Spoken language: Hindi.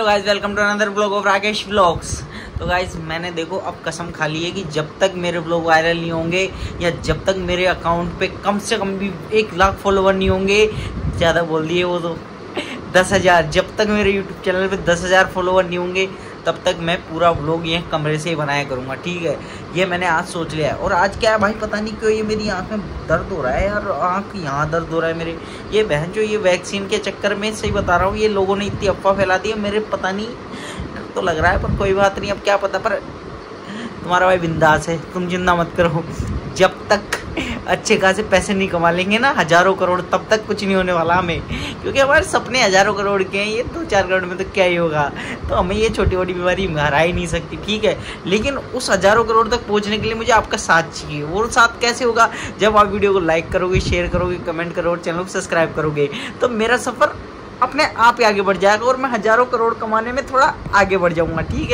Hello guys welcome to another blog of Rakesh blogs तो गाइस मैंने देखो, अब कसम खा ली है कि जब तक मेरे ब्लॉग वायरल नहीं होंगे, या जब तक मेरे अकाउंट पे कम से कम भी एक लाख फॉलोवर नहीं होंगे, ज़्यादा बोल दिए वो तो। दस हज़ार, जब तक मेरे यूट्यूब चैनल पे दस हज़ार फॉलोवर नहीं होंगे, तब तक मैं पूरा ब्लॉग यहाँ कमरे से ही बनाया करूँगा, ठीक है? ये मैंने आज सोच लिया है। और आज क्या है भाई, पता नहीं क्यों ये मेरी आँख में दर्द हो रहा है यार। आँख यहाँ दर्द हो रहा है मेरे। ये बहन जो ये वैक्सीन के चक्कर में, सही बता रहा हूँ, ये लोगों ने इतनी अफवाह फैला दी है, मेरे पता नहीं तो लग रहा है, पर कोई बात नहीं, अब क्या पता। पर तुम्हारा भाई बिंदास है, तुम चिंता मत करो। जब तक अच्छे खासे पैसे नहीं कमा लेंगे ना, हज़ारों करोड़, तब तक कुछ नहीं होने वाला हमें। क्योंकि हमारे सपने हज़ारों करोड़ के हैं, ये दो चार करोड़ में तो क्या ही होगा। तो हमें ये छोटी मोटी बीमारी हरा ही नहीं सकती, ठीक है? लेकिन उस हज़ारों करोड़ तक पहुँचने के लिए मुझे आपका साथ चाहिए। वो साथ कैसे होगा? जब आप वीडियो को लाइक करोगे शेयर करोगे कमेंट करोगे चैनल को सब्सक्राइब करोगे तो मेरा सफ़र अपने आप ही आगे बढ़ जाएगा और मैं हज़ारों करोड़ कमाने में थोड़ा आगे बढ़ जाऊँगा, ठीक है?